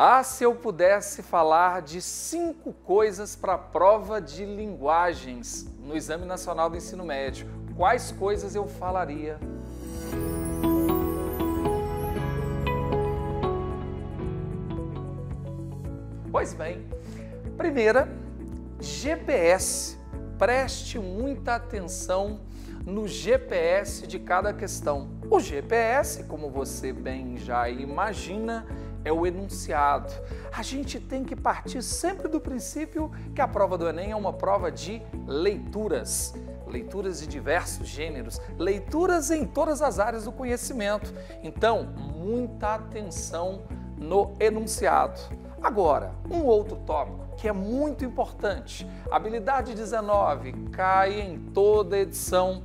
Ah, se eu pudesse falar de cinco coisas para a prova de linguagens no Exame Nacional do Ensino Médio, quais coisas eu falaria? Pois bem, primeira, GPS. Preste muita atenção no GPS de cada questão. O GPS, como você bem já imagina, é o enunciado. A gente tem que partir sempre do princípio que a prova do Enem é uma prova de leituras. Leituras de diversos gêneros, leituras em todas as áreas do conhecimento. Então, muita atenção no enunciado. Agora, um outro tópico que é muito importante. Habilidade 19 cai em toda edição.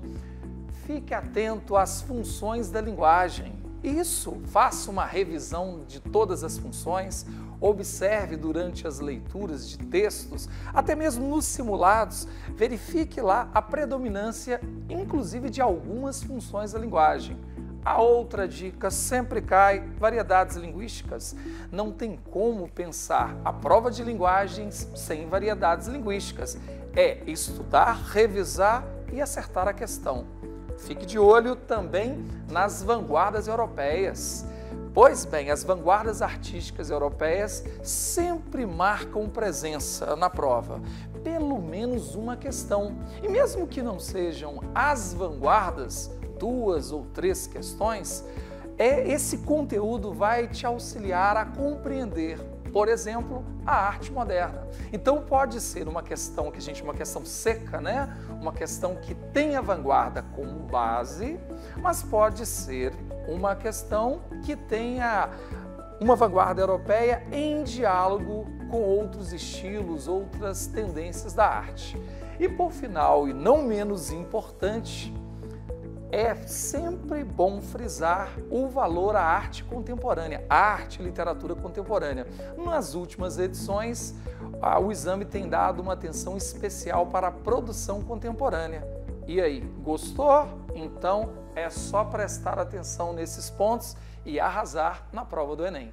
Fique atento às funções da linguagem. Isso, faça uma revisão de todas as funções, observe durante as leituras de textos, até mesmo nos simulados, verifique lá a predominância, inclusive de algumas funções da linguagem. A outra dica sempre cai: variedades linguísticas. Não tem como pensar a prova de linguagens sem variedades linguísticas. É estudar, revisar e acertar a questão. Fique de olho também nas vanguardas europeias. Pois bem, as vanguardas artísticas europeias sempre marcam presença na prova, pelo menos uma questão. E mesmo que não sejam as vanguardas, duas ou três questões, é esse conteúdo vai te auxiliar a compreender, por exemplo, a arte moderna. Então pode ser uma questão que a gente uma questão seca, né? Uma questão que tem a vanguarda como base, mas pode ser uma questão que tenha uma vanguarda europeia em diálogo com outros estilos, outras tendências da arte. E por final, e não menos importante, é sempre bom frisar o valor à arte contemporânea, arte e literatura contemporânea. Nas últimas edições, o exame tem dado uma atenção especial para a produção contemporânea. E aí, gostou? Então é só prestar atenção nesses pontos e arrasar na prova do Enem.